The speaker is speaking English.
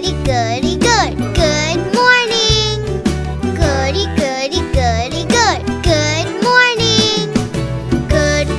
goody goody.